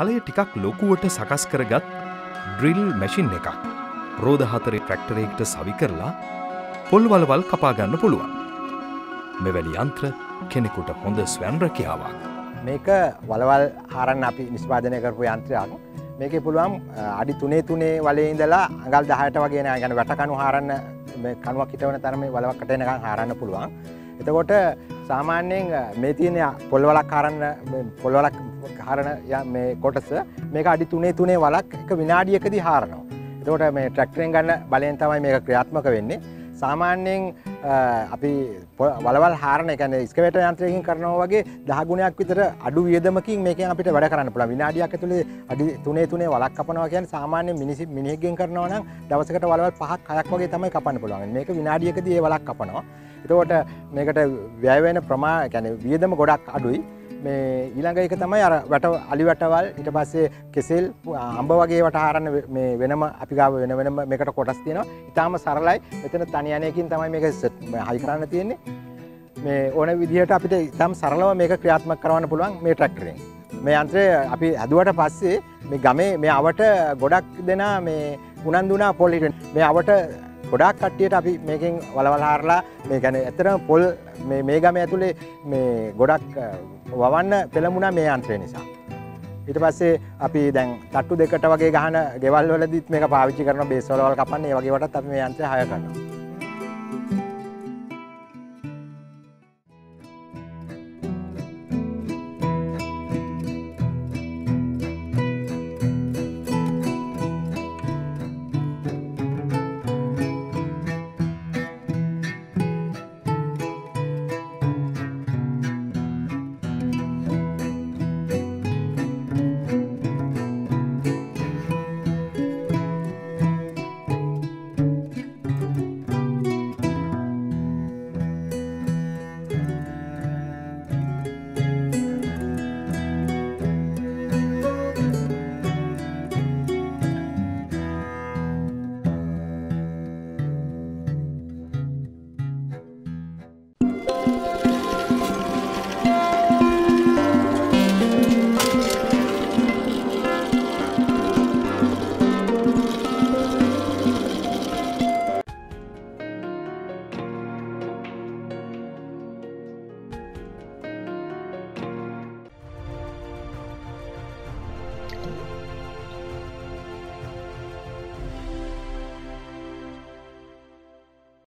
තලය ටිකක් ලොකුවට සකස් කරගත් ඩ්‍රිල් මැෂින් එකක් රෝධ හතරේ ට්‍රක්ටරේක්ට සවි කරලා පොල්වලවල් කපාගන්න පුළුවන්. මෙවැනි යන්ත්‍ර කෙනෙකුට හොඳ ස්වැන්රකියාවක්. මේක වලවල් හරන්න අපි නිස්පාදනය කරපු යන්ත්‍රයක් මේක පුළුවන් අඩි තුනේ තුනේ වලේ ඉඳලා අඟල් දහයට වගේ නෑ ගැන වැටකණු හරන්න කනුවක් හිටවන තරම වලවක්කට එනකම් හරන්න පුළුවන්. එතකොට සාමාන්‍යයෙන් මේ තියෙන පොල්වලක් හරන්න පොල්වලක් හරණ මේ කොටස මේක අඩි තුනේ තුනේ වලක් එක විනාඩියකදී හාරනවා. එතකොට මේ ට්‍රැක්ටරෙන් ගන්න බලයෙන් තමයි මේක ක්‍රියාත්මක වෙන්නේ. සාමාන්‍යයෙන් අපි වලවල් හාරණ එකන ස්කවේට යන්ත්‍රයකින් කරනවා වගේ දහගුණයක් විතර අඩු වියදමකින් මේක අපිට වැඩ කරන්න පුළ විනාඩියක් ඇතුළේ අඩි තුනේ තුනේ වලක් කපනවා කියන සාමාන්‍ය මිනිසි මිනිහෙක්ගෙන් කරනවා නම් දවසකට වලවල් පහක් හයක් වගේ තමයි කපන්න පුළුවන් මේක විනාඩියකදී ඒ වලක් කපනවා එතකොට මේකට ව්‍යයවෙන ප්‍රමා ගැන වියදම ගොඩක් අඩුයි මේ ඊළඟ එක තමයි අර වැට අලි වැටවල් ඊට පස්සේ කෙසෙල් අඹ වගේ වටහරන්න මේ වෙනම අපි ගාව වෙන වෙනම මේකට කොටස් තියෙනවා. ඊටාම සරලයි. මෙතන තනි යන්නේකින් තමයි මේක හයි කරන්න තියෙන්නේ. මේ ඕන විදිහට අපිට ඊටාම සරලව මේක ක්‍රියාත්මක කරවන්න පුළුවන් මේ ට්‍රැක්ටරෙන්. මේ යන්ත්‍රය අපි ඇදුවට පස්සේ මේ ගමේ මේ අවට ගොඩක් දෙනා මේ උනන්දුනා පොල්ලිට මේ අවට ගොඩක් කට්ටියට අපි මේකින් වලවල්හාරලා මේ ගැන ඇතරම පොල් මේ ගම ඇතුළේ මේ ගොඩක් වවන්න පෙළමුණ මේ අන්ත්‍රය නිසා. ඊට පස්සේ අපි දැන් තට්ටු දෙකට වගේ ගහන ගෙවල් වලදිත් මේක පාවිච්චි කරන බේස්වලවල් කපන්නේ වගේ වටත් අපි මේ යන්ත්‍රය හය කරනවා.